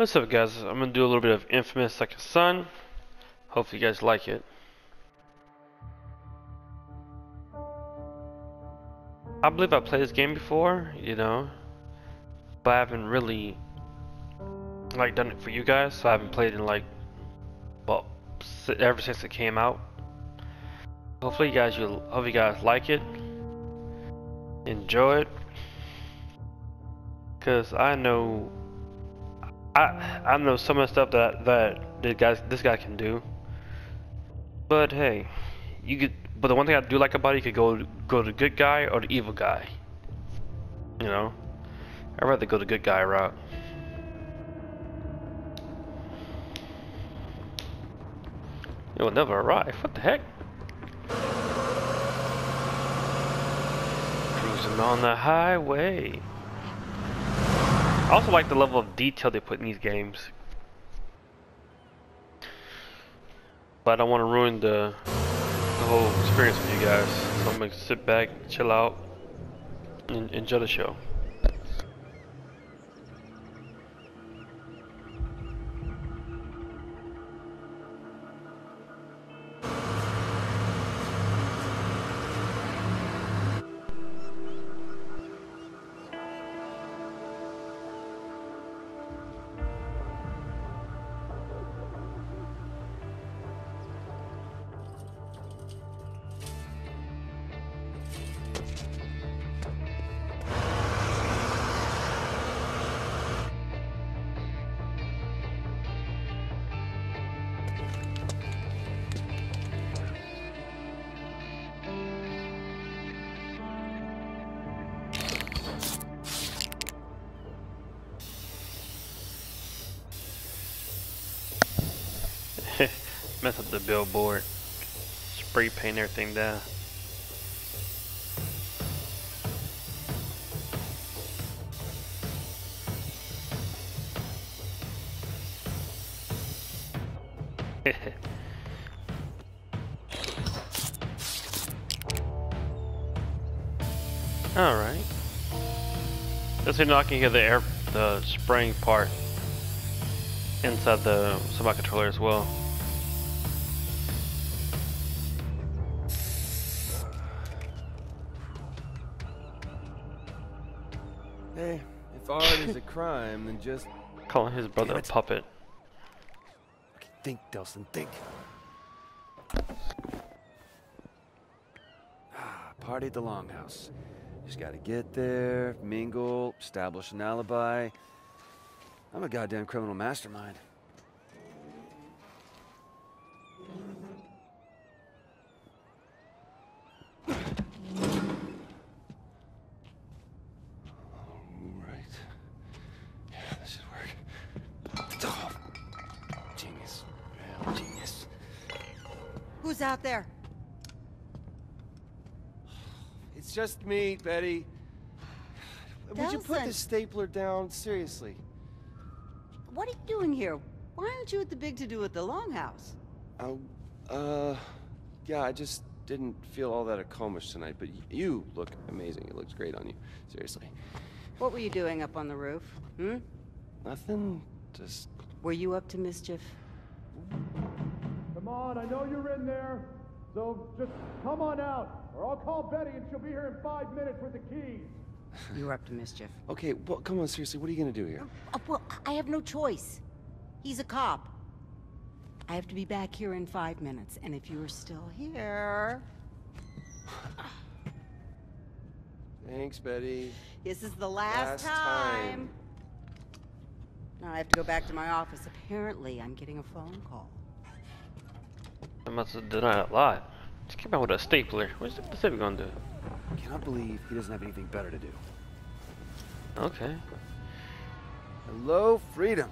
What's up guys, I'm gonna do a little bit of Infamous Second Son. Hopefully you guys like it. I believe I played this game before, you know, but I haven't really like done it for you guys, so I haven't played in like, well, ever since it came out. Hopefully you guys, you hope you guys like it, enjoy it, cause I know I I know some of the stuff that that the guys this guy can do. But hey, you could. But the one thing I do like about it, you could go go the good guy or the evil guy. You know, I'd rather go the good guy route. It will never arrive. What the heck? Cruising on the highway. I also like the level of detail they put in these games. But I don't want to ruin the, the whole experience for you guys. So I'm going to sit back, chill out, and enjoy the show. The billboard. Spray paint everything down. Alright. Let's see know I can hear the air the spraying part inside the semi controller as well. Crime, then just Calling his brother a puppet. okay, think, Delsin, think. Ah, party at the Longhouse. Just gotta get there, mingle, establish an alibi. I'm a goddamn criminal mastermind. Who's out there? It's just me, Betty. Would you put Delsin. the stapler down? Seriously. What are you doing here? Why aren't you at the big to-do at the Longhouse? Oh, uh, yeah, I just didn't feel all that accomplished tonight, but you look amazing. It looks great on you. Seriously. What were you doing up on the roof? Hmm? Nothing, just. Were you up to mischief? Come on, I know you're in there. So just come on out, or I'll call Betty and she'll be here in five minutes with the keys. You were up to mischief. Okay, well, come on, seriously, what are you gonna do here? Oh, oh, well, I have no choice. He's a cop. I have to be back here in five minutes, and if you're still here... Thanks, Betty. This is the last, Last time. Now I have to go back to my office. Apparently, I'm getting a phone call. I must have done that a lot. Just came out with a stapler. What's the Pacific gonna do? I Cannot believe he doesn't have anything better to do. Okay. Hello, freedom.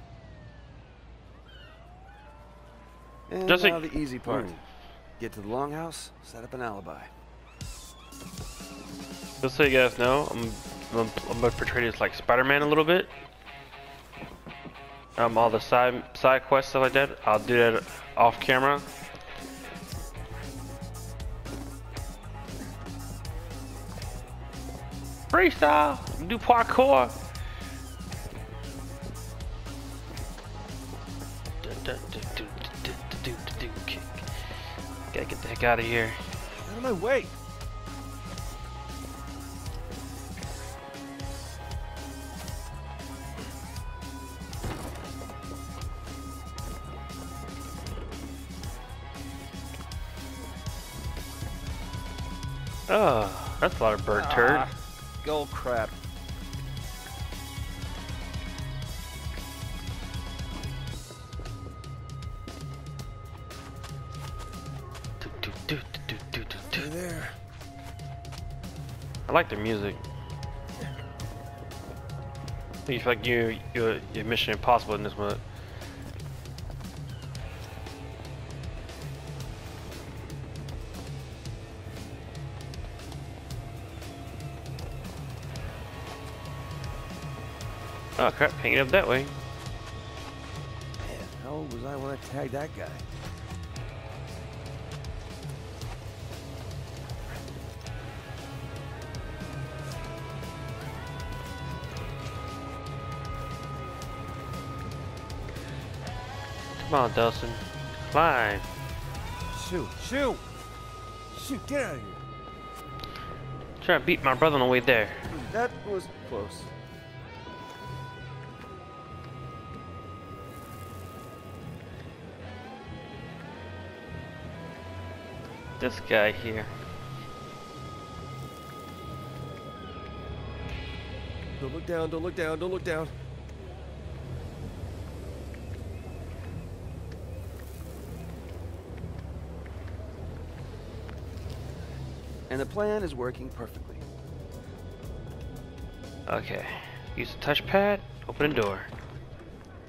And Just now the easy part. Ooh. Get to the longhouse, set up an alibi. Just so you guys know, I'm, I'm, I'm gonna portray this like Spider-Man a little bit. Um, all the side side quests stuff like that, I'll do that off camera. Freestyle, do parkour. Gotta get the heck out of here. Out of my way. Oh, that's a lot of bird turd. Gold crap. There. I like the music. I think you feel like you you you're Mission Impossible in this one. Oh crap, hanging up that way. Man, how old was I when I tagged that guy? Come on, Dawson. Climb. Shoot, shoot! Shoot, get out of here. Try to beat my brother on the way there. That was close. This guy here. Don't look down, don't look down, don't look down. And the plan is working perfectly. Okay. Use the touchpad. Open the door.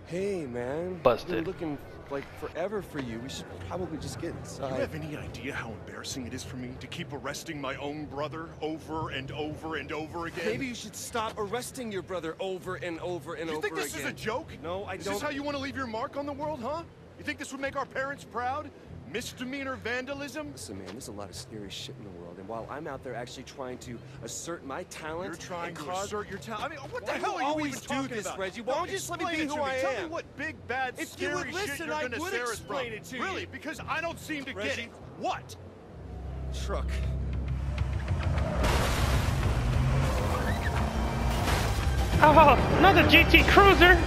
Hey, man. Busted. Been looking like forever for you. We should probably just get Do you have any idea how embarrassing it is for me to keep arresting my own brother over and over and over again? Maybe you should stop arresting your brother over and over and You over think this again. is a joke? No, I is don't. this how you want to leave your mark on the world, huh? You think this would make our parents proud? Misdemeanor vandalism? Listen, man, there's a lot of scary shit in the world, while I'm out there actually trying to assert my talent, You're trying and to cause... assert your talent. I mean, what the Why hell are you always even do this, about? Reggie? Why No, don't you just let me explain be it who to me. I Tell me what big, bad, If you scary would shit listen, you're I gonna would scare us explain from. it to you. Really? Because I don't seem to get Reggie. it. What? Truck. Oh, another GT Cruiser.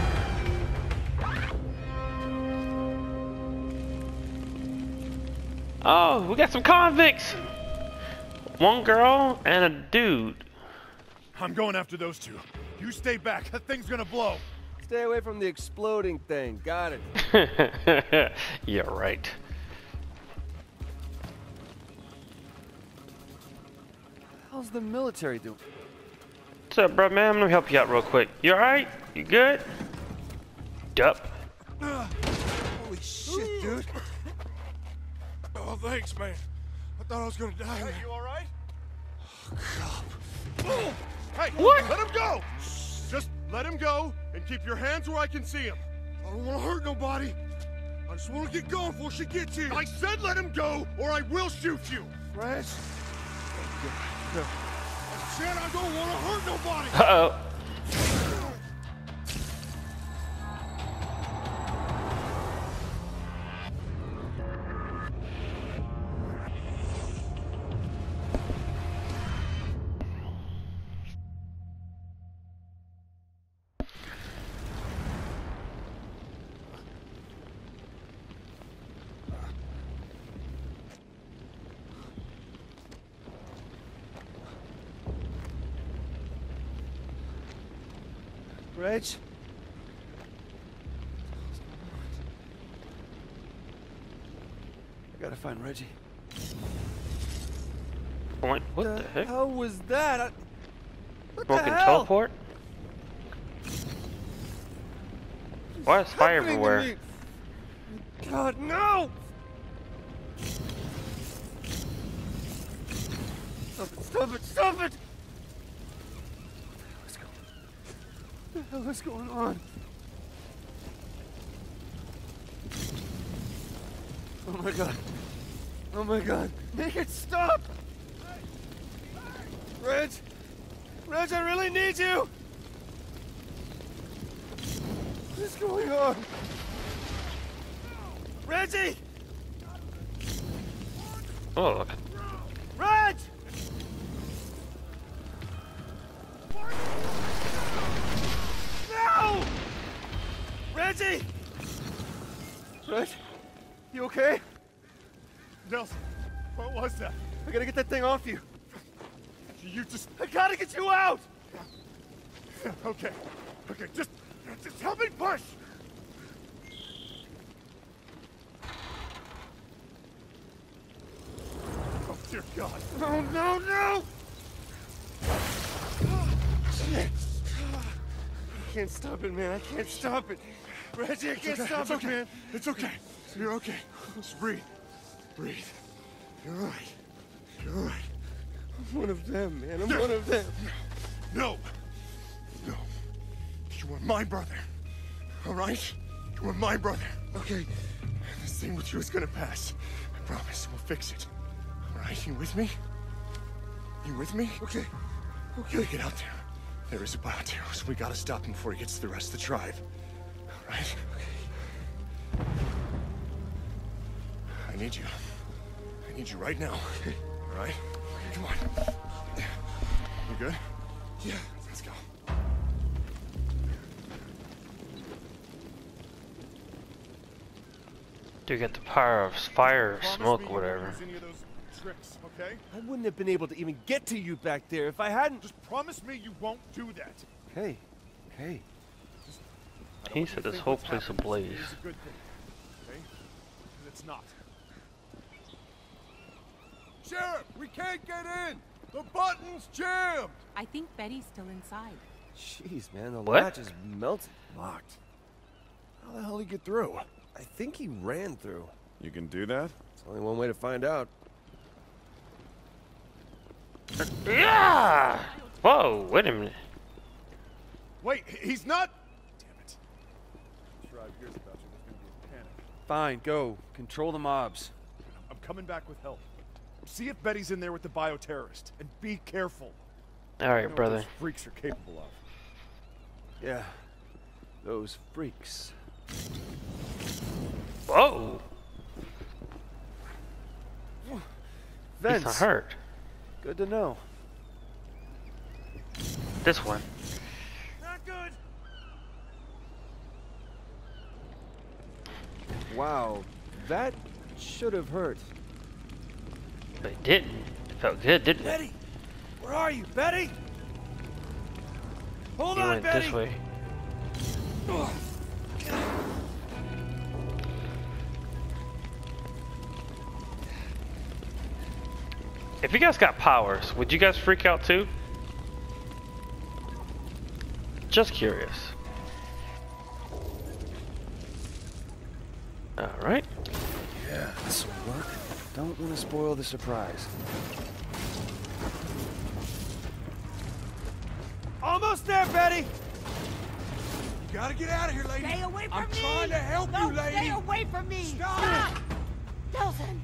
Oh, we got some convicts. One girl and a dude. I'm going after those two. You stay back. That thing's gonna blow. Stay away from the exploding thing. Got it. You're right. How's the military doing? What's up, bro, man? Let me help you out real quick. You alright? You good? Yup. Holy shit, dude. Oh, thanks, man. I thought I was gonna die. Hey, you all right? Hey, What? let him go! Just let him go and keep your hands where I can see him. I don't want to hurt nobody. I just want to get going before she gets here. I said let him go, or I will shoot you. Reg? Oh, I said I don't want to hurt nobody. Uh-oh. Reg? I gotta find Reggie. What, what the heck? hell was that? I... What the Broken hell? teleport? Why is fire everywhere? God, no! Stop it, stop it, stop it! What the hell is going on? Oh my god. Oh my god. Make it stop! Reg! Reg, I really need you! What is going on? Reggie! Oh. Reg! Reggie! Reg, you okay? Nelson, what was that? I gotta get that thing off you. You just... I gotta get you out! Okay. Okay, just... Just help me push! Oh, dear God. No, no, no! Shit. I can't stop it, man. I can't stop it. Reggie, I can't okay, stop it's it, okay. man. It's okay. You're okay. Just breathe. Breathe. You're all right. You're all right. I'm one of them, man. I'm one of them. No. No. You are my brother. All right? You are my brother. Okay. This thing with you is gonna pass. I promise. We'll fix it. All right? You with me? You with me? Okay. Okay. Get out there. There is a bioterrorist. We gotta stop him before he gets to the rest of the tribe. All right? I need you. I need you right now. All right? Come on. You good? Yeah. Let's go. Do You get the power of fire, Promise smoke, me whatever. won't use any of those tricks, okay? I wouldn't have been able to even get to you back there if I hadn't. Just promise me you won't do that. Hey. Hey. I don't He want you said this whole place ablaze. is a good thing, okay? 'Cause it's not. Sheriff, we can't get in. The button's jammed. I think Betty's still inside. Jeez, man. The What? latch is melted. Locked. How the hell did he get through? I think he ran through. You can do that? It's only one way to find out. Yeah! Whoa, wait a minute. Wait, he's not. Damn it. Tribe hears about you. There's gonna be a panic. Fine, go. Control the mobs. I'm coming back with help. See if Betty's in there with the bioterrorist, and be careful. I know Alright, what brother. those freaks are capable of. Yeah. Those freaks. Whoa! Vince. He's not hurt. Good to know. This one. Not good. Wow. That should have hurt. But it didn't. It felt good, didn't it? Betty! Where are you, Betty? Hold He on, went Betty! this way. If you guys got powers, would you guys freak out too? Just curious. Alright. Yeah, this will work. Don't want to spoil the surprise. Almost there, Betty! You gotta get out of here, lady. Stay away from I'm me! trying to help no, you, lady. stay away from me! Stop Nelson!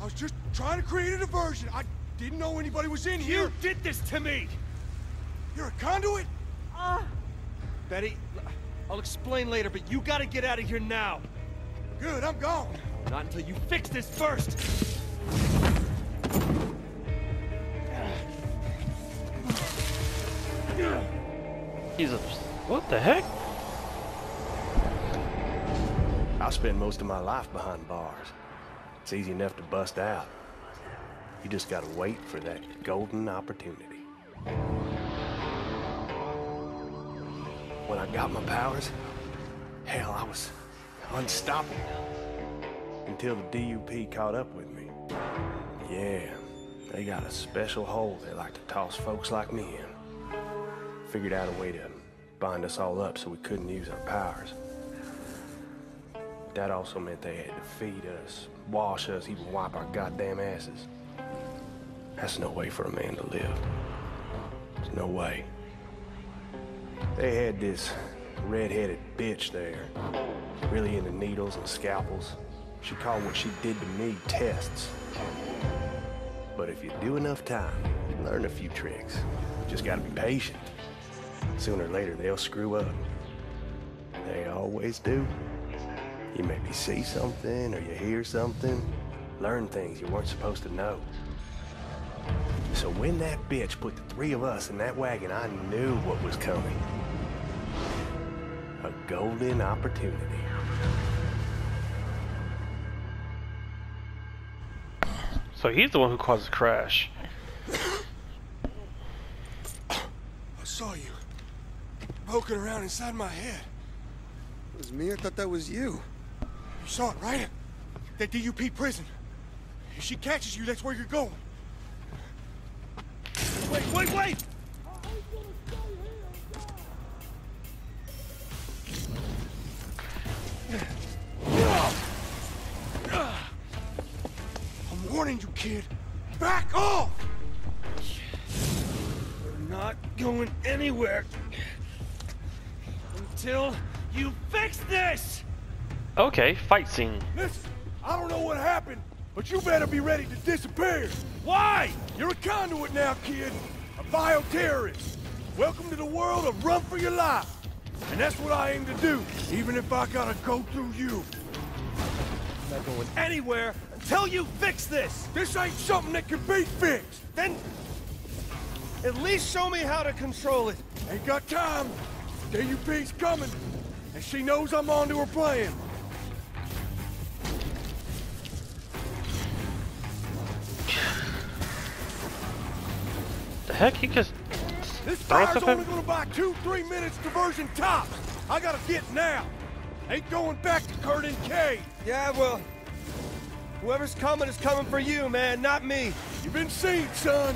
I was just trying to create a diversion. I didn't know anybody was in here. You did this to me! You're a conduit? Uh, Betty, I'll explain later, but you gotta get out of here now. Good, I'm gone. Not until you fix this first. He's a. What the heck? I spent most of my life behind bars. It's easy enough to bust out. You just gotta wait for that golden opportunity. When I got my powers, hell, I was unstoppable. Until the DUP caught up with me. Yeah, they got a special hole they like to toss folks like me in. Figured out a way to bind us all up so we couldn't use our powers. That also meant they had to feed us, wash us, even wipe our goddamn asses. That's no way for a man to live. There's no way. They had this red-headed bitch there, really into needles and scalpels. She called what she did to me tests. But if you do enough time, you learn a few tricks. Just gotta be patient. Sooner or later, they'll screw up. They always do. You maybe see something or you hear something, learn things you weren't supposed to know. So when that bitch put the three of us in that wagon, I knew what was coming. A golden opportunity. So he's the one who caused the crash. I saw you. Poking around inside my head. It was me? I thought that was you. You saw it, right? That DUP prison. If she catches you, that's where you're going. Wait, wait, wait! Kid. Back off! We're not going anywhere until you fix this! Okay, fight scene. Listen, I don't know what happened, but you better be ready to disappear. Why? You're a conduit now, kid. A bioterrorist. Welcome to the world of run for your life. And that's what I aim to do, even if I gotta go through you. I'm not going anywhere until you fix this. This ain't something that can be fixed. Then at least show me how to control it. Ain't got time. DUP's coming, and she knows I'm onto her plan. The heck, he just This throw fire's stuff only gonna buy two, three minutes diversion tops. I gotta get now. Ain't going back to Curdun Cay. Yeah, well, whoever's coming is coming for you, man, not me. You've been seen, son.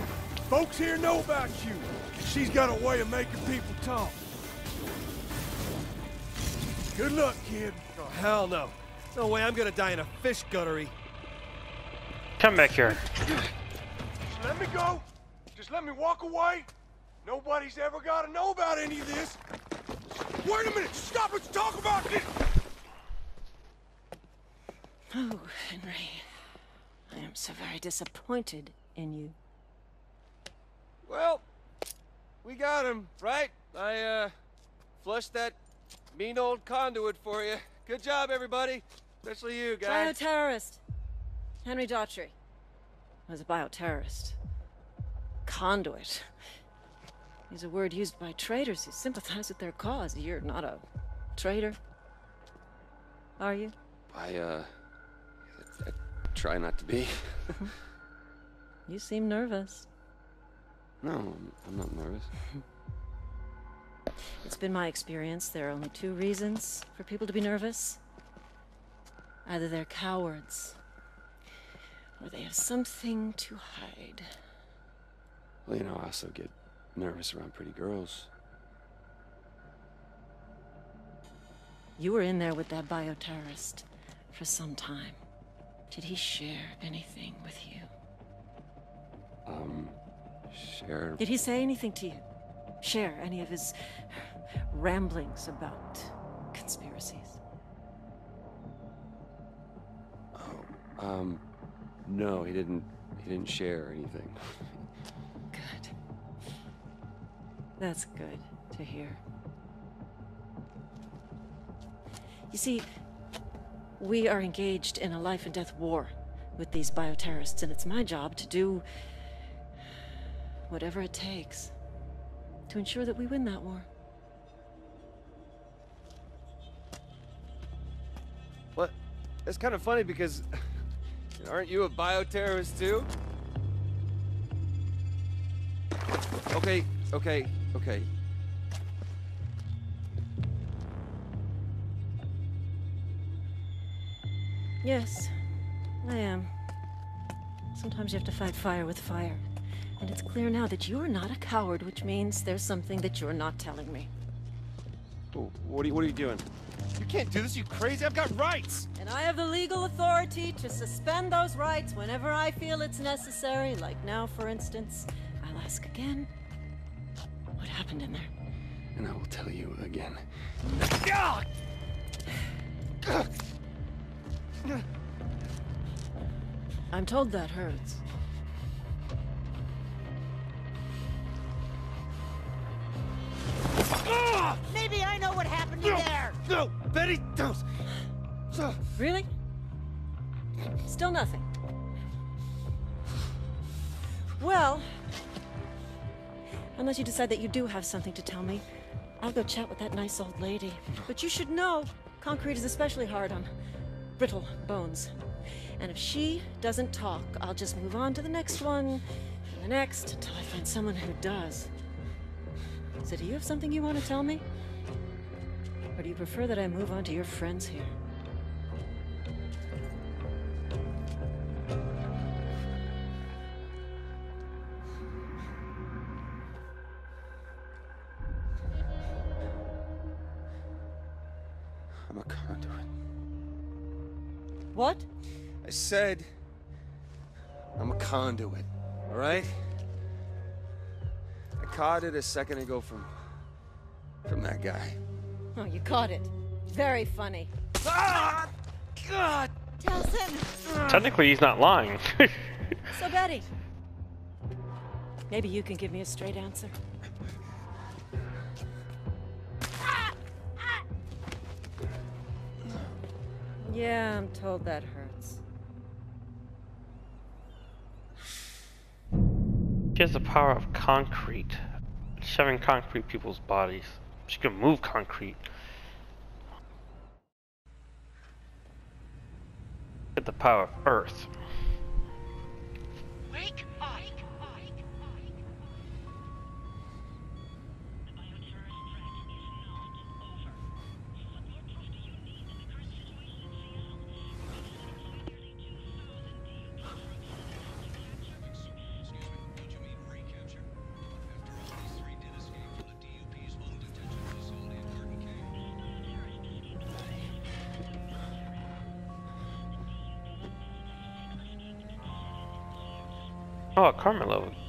Folks here know about you. She's got a way of making people talk. Good luck, kid. Oh, hell no. No way I'm gonna die in a fish guttery. come back here. Just let me go. Just let me walk away. Nobody's ever got to know about any of this. Wait a minute. Stop. Let's talk about this. Oh, Henry. I am so very disappointed in you. Well, we got him, right? I, uh, flushed that mean old conduit for you. Good job, everybody. Especially you, guys. Bioterrorist. Henry Daughtry was a bioterrorist. Conduit. Is a word used by traitors who sympathize with their cause. You're not a traitor. Are you? I, uh, I, I try not to be. You seem nervous. no, I'm, I'm not nervous. It's been my experience there are only two reasons for people to be nervous. Either they're cowards, or they have something to hide. Well, you know, I also get nervous around pretty girls. You were in there with that bioterrorist for some time. Did he share anything with you? Um, share. Did he say anything to you? Share any of his ramblings about conspiracies? Um, no, he didn't. He didn't share anything. Good. That's good to hear. You see, we are engaged in a life and death war with these bioterrorists, and it's my job to do whatever it takes to ensure that we win that war. What? That's kind of funny because aren't you a bioterrorist too? Okay, okay, okay. Yes, I am. Sometimes you have to fight fire with fire. And it's clear now that you're not a coward, which means there's something that you're not telling me. Oh, what are you, what are you doing? You can't do this, you crazy. I've got rights. And I have the legal authority to suspend those rights whenever I feel it's necessary, like now, for instance. I'll ask again. What happened in there? And I will tell you again. I'm told that hurts. Maybe I know what happened in there. No, Betty, don't. Really? Still nothing. Well, unless you decide that you do have something to tell me, I'll go chat with that nice old lady. But you should know, concrete is especially hard on brittle bones. And if she doesn't talk, I'll just move on to the next one, and the next, until I find someone who does. So do you have something you want to tell me? Or do you prefer that I move on to your friends here? Said I'm a conduit, all right? I caught it a second ago from from that guy. Oh, you caught it. Very funny. Ah! God! Telson! Technically, he's not lying. So, Betty. Maybe you can give me a straight answer. Yeah, I'm told that hurts. She has the power of concrete, shoving concrete people's bodies. She can move concrete. Get the power of earth.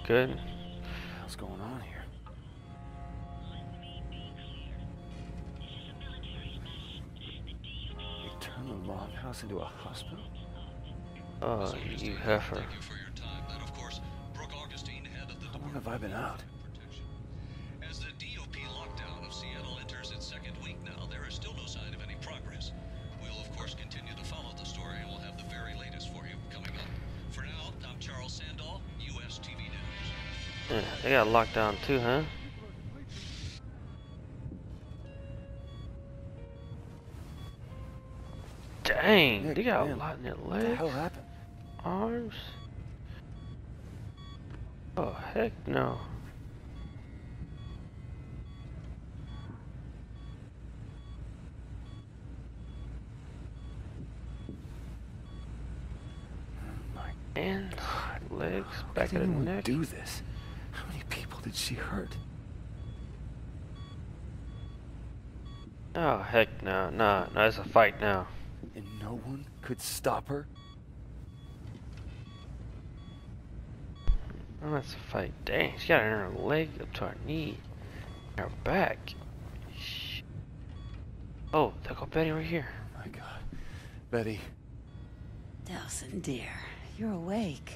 Good. What's going on here? You turn the log house into a hospital? Oh, you heifer. Yeah, they got locked down too, huh? Dang, Nick, they got man, a lot in their legs. What the hell happened? arms. Oh, heck no. Oh my Hands, legs, back How of the neck. do this? How many people did she hurt? Oh, heck no, no, no, it's a fight now. And no one could stop her? Oh, that's a fight. Dang, she got her leg up to her knee. Her back. Sh- Oh, there go Betty right here. My god. Betty, Delsin, dear, you're awake.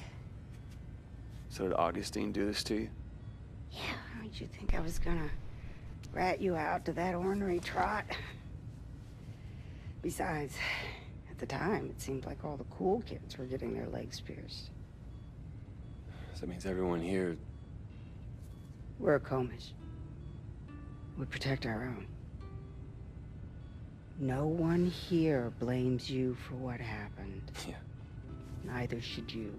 so did Augustine do this to you? Yeah, how'd you think I was gonna rat you out to that ornery trot? Besides, at the time, it seemed like all the cool kids were getting their legs pierced. So that means everyone here. We're Akomish. We protect our own. No one here blames you for what happened. Yeah. Neither should you.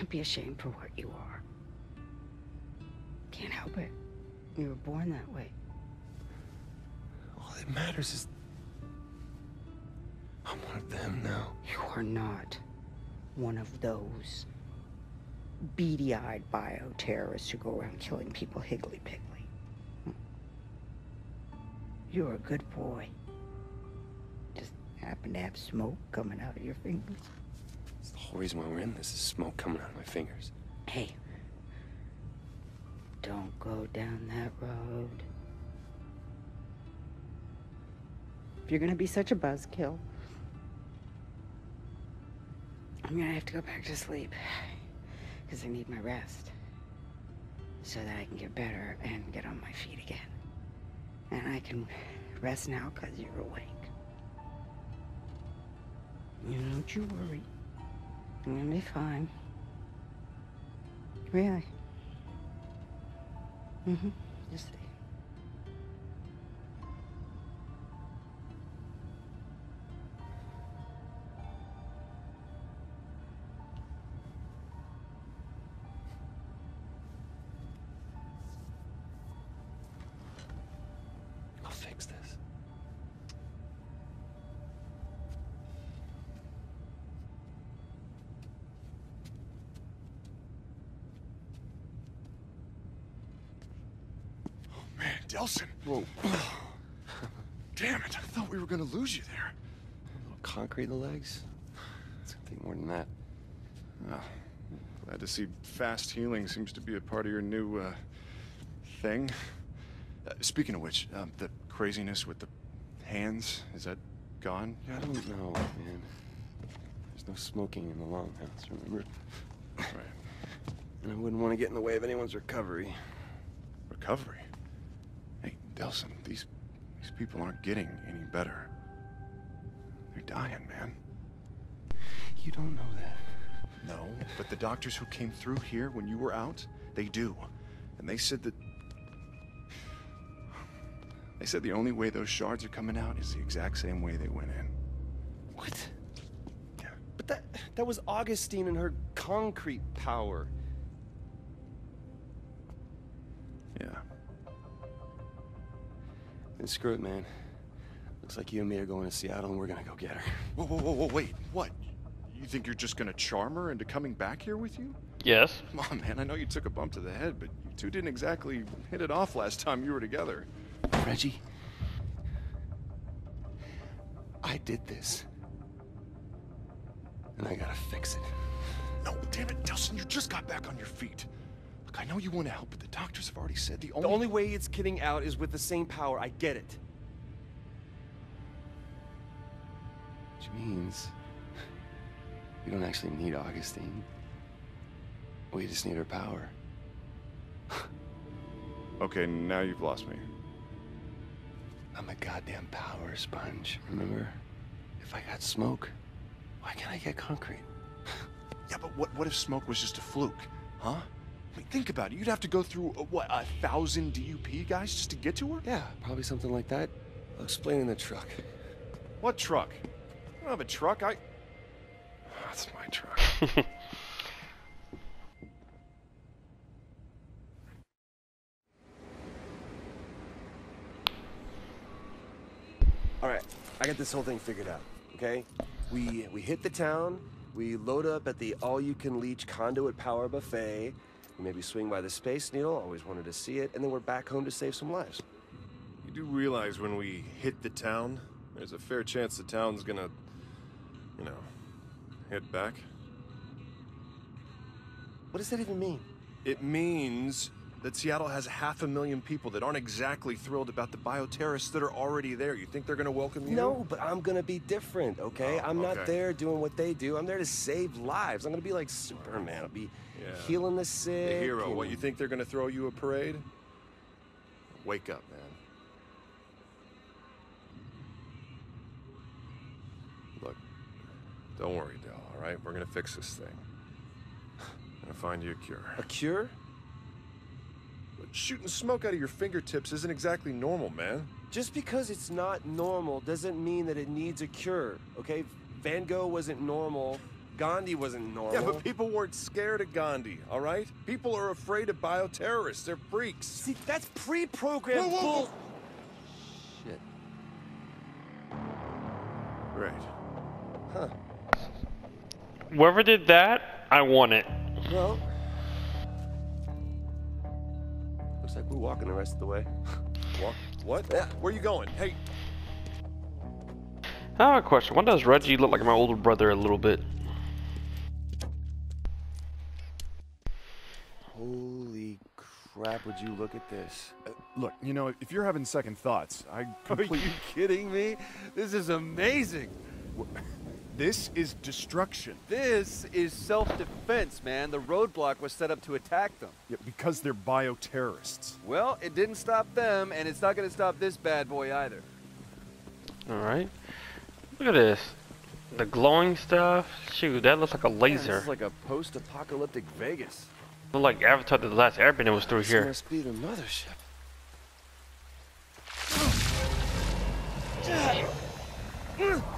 Can't be ashamed for what you are. Can't help it. You were born that way. All that matters is. I'm one of them now. You are not one of those beady-eyed bioterrorists who go around killing people higgly-piggly. Hmm. You're a good boy. Just happen to have smoke coming out of your fingers. Whole reason why we're in this is smoke coming out of my fingers. Hey, don't go down that road. If you're gonna be such a buzzkill, I'm gonna have to go back to sleep. Because I need my rest. So that I can get better and get on my feet again. And I can rest now because you're awake. You don't you worry. I'm gonna be fine. Really? Mm-hmm. Just Whoa. Damn it, I thought we were gonna lose you there. A little concrete in the legs? It's gonna take more than that. Oh, glad to see fast healing seems to be a part of your new, uh, thing. Uh, speaking of which, um, the craziness with the hands, is that gone I don't know, man. There's no smoking in the longhouse, remember? Right. And I wouldn't want to get in the way of anyone's recovery. Recovery? Delsin, these, these people aren't getting any better. They're dying, man. You don't know that. No, but the doctors who came through here when you were out, they do. And they said that. They said the only way those shards are coming out is the exact same way they went in. What? Yeah. But that that was Augustine and her concrete power. Then screw it, man. Looks like you and me are going to Seattle and we're gonna go get her. Whoa, whoa, whoa, whoa, wait. What? You think you're just gonna charm her into coming back here with you? Yes. Come on, man. I know you took a bump to the head, but you two didn't exactly hit it off last time you were together. Reggie, I did this. And I gotta fix it. No, damn it, Delsin, you just got back on your feet. Look, I know you want to help, but the doctors have already said the only... The only. only way it's getting out is with the same power. I get it. Which means we don't actually need Augustine. We just need her power. Okay, now you've lost me. I'm a goddamn power sponge, remember? If I got smoke, why can't I get concrete? Yeah, but what, what if smoke was just a fluke? Huh? I mean, think about it. You'd have to go through, uh, what, a thousand DUP guys just to get to her? Yeah, probably something like that. I'll explain in the truck. What truck? I don't have a truck. I. That's my truck. All right, I got this whole thing figured out. Okay, we we hit the town. We load up at the all-you-can-leech conduit power buffet. We maybe swing by the Space Needle. Always wanted to see it, and then we're back home to save some lives. You do realize when we hit the town, there's a fair chance the town's gonna, you know, hit back? What does that even mean? It means that Seattle has half a million people that aren't exactly thrilled about the bioterrorists that are already there. You think they're gonna welcome you? No, but I'm gonna be different, okay? Oh, I'm not there doing what they do. I'm there to save lives. I'm gonna be like Superman. I'll be Yeah. healing the sick. The hero. and- What, you think they're gonna throw you a parade? Wake up, man. Look, don't worry, Dell, all right? We're gonna fix this thing. I'm gonna find you a cure. A cure? But shooting smoke out of your fingertips isn't exactly normal, man. Just because it's not normal doesn't mean that it needs a cure, okay? Van Gogh wasn't normal. Gandhi wasn't normal. Yeah, but people weren't scared of Gandhi, all right? People are afraid of bioterrorists. They're freaks. See, that's pre-programmed Whoa, whoa, bull. Shit. Right. Huh. Whoever did that, I want it. Well, we're walking the rest of the way. What? What? Yeah. Where you going? Hey, I have question. Why does Reggie look like my older brother a little bit? Holy crap, would you look at this? Uh, look, you know, if you're having second thoughts, I completely... Are you kidding me? This is amazing. This is destruction. This is self-defense, man. The roadblock was set up to attack them. Yeah, because they're bioterrorists. Well, it didn't stop them, and it's not going to stop this bad boy either. Alright. Look at this. The glowing stuff. Shoot, that looks like a Man, laser. this is like a post-apocalyptic Vegas. Look like Avatar the Last Airbender was through This here. must be the mothership. Oh.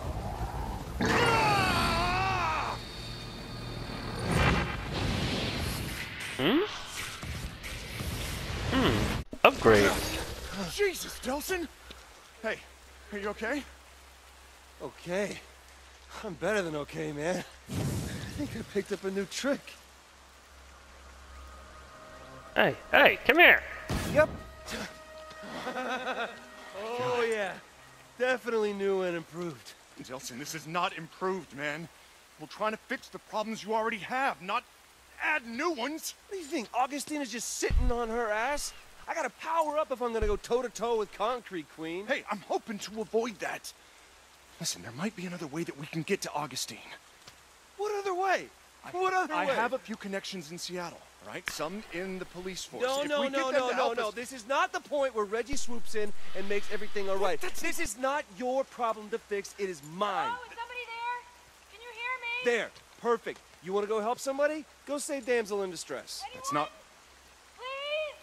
Hmm? Hmm. Upgrade. Jesus, Delsin! Hey, are you okay? Okay. I'm better than okay, man. I think I picked up a new trick. Hey, hey, come here. Yep. oh, yeah. Definitely new and improved. Delsin, this is not improved, man. We're trying to fix the problems you already have, not add new ones. What do you think? Augustine is just sitting on her ass? I gotta power up if I'm gonna go toe to toe with Concrete Queen. Hey, I'm hoping to avoid that. Listen, there might be another way that we can get to Augustine. What other way? what other I way? have a few connections in Seattle, all right? Some in the police force. No, If no, no, no, no, help no. This is not the point where Reggie swoops in and makes everything all right. that's- This is not your problem to fix. It is mine. Hello, is somebody there? Can you hear me? There. Perfect. You want to go help somebody? Go save damsel in distress. It's not. Please?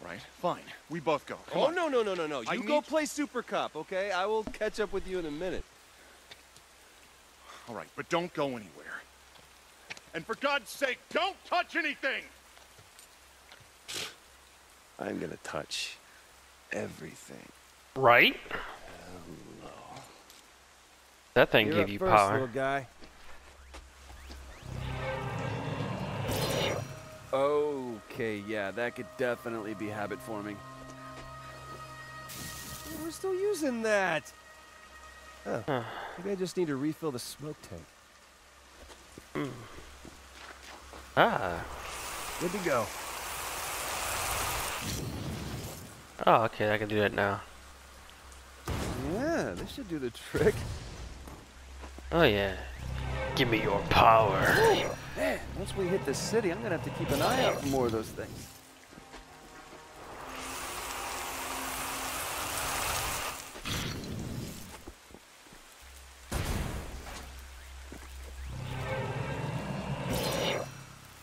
All right, fine. We both go. Come oh, on. no, no, no, no, no. I You go need- play Super Cop, okay? I will catch up with you in a minute. All right, but don't go anywhere. And for God's sake, don't touch anything! I'm gonna touch everything. Right? Oh, that thing You're gave you first, power. little guy. Okay, yeah, that could definitely be habit forming. We're still using that. Huh. Huh. Maybe I just need to refill the smoke tank. Ah. Good to go. Oh, okay, I can do that now. Yeah, this should do the trick. Oh yeah. Give me your power. Oh, man, once we hit the city, I'm gonna have to keep an eye out for more of those things.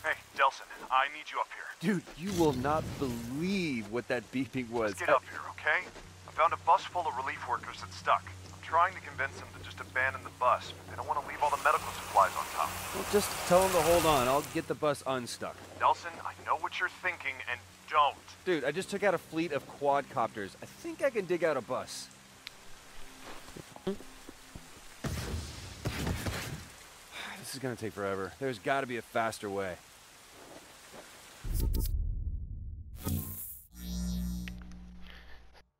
Hey, Delsin, I need you up here. Dude, you will not believe what that beeping was. Let's get up here, okay? I found a bus full of relief workers that's stuck. I'm trying to convince them to just abandon the bus, but they don't want to leave all the medical supplies on top. Well, just tell them to hold on. I'll get the bus unstuck. Delsin, I know what you're thinking, and don't. Dude, I just took out a fleet of quadcopters. I think I can dig out a bus. This is gonna take forever. There's gotta be a faster way.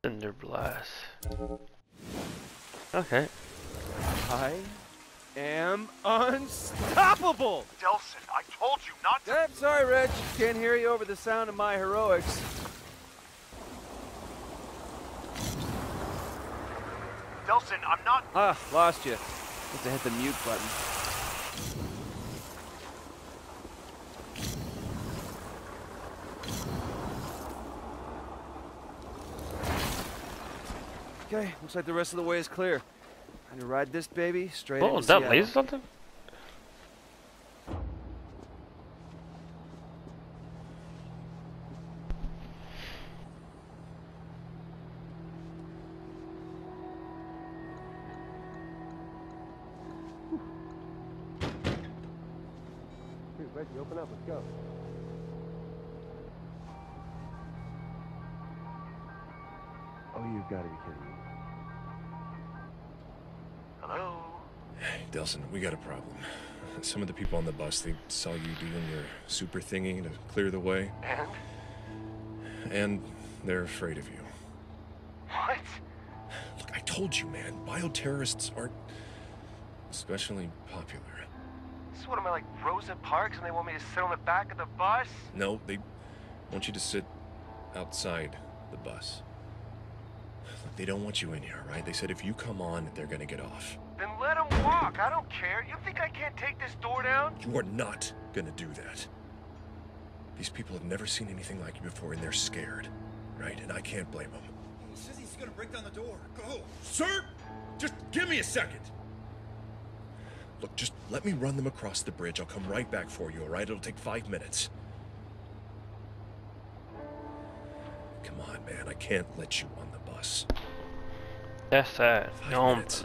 Cinder blast. Okay. I am unstoppable! Delsin, I told you not to. I'm sorry, Reg. Can't hear you over the sound of my heroics. Delsin, I'm not. Ah, lost you. Have to hit the mute button. Okay, looks like the rest of the way is clear. Time to ride this baby straight Oh, is that laser something? Delsin, we got a problem. Some of the people on the bus, they saw you doing your super thingy to clear the way, And? and they're afraid of you. What? Look, I told you, man, bioterrorists aren't especially popular. So what am I like Rosa Parks and they want me to sit on the back of the bus? No, they want you to sit outside the bus. Look, they don't want you in here, right? They said if you come on, they're gonna get off. Then let. I don't care. You think I can't take this door down? You are not gonna do that. These people have never seen anything like you before and they're scared, right? And I can't blame them. He says he's gonna break down the door. Go. Sir, just give me a second. Look, just let me run them across the bridge. I'll come right back for you, all right? It'll take five minutes. Come on, man. I can't let you on the bus. That's sad. Five No, minutes.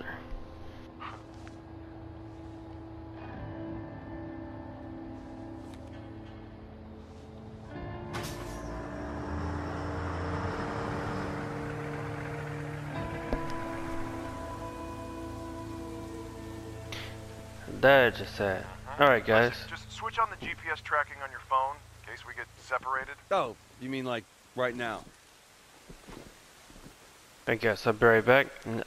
That is just sad. Uh-huh. Alright, guys. Listen, just switch on the GPS tracking on your phone in case we get separated. Oh, you mean like right now? I guess I'll be right back. N-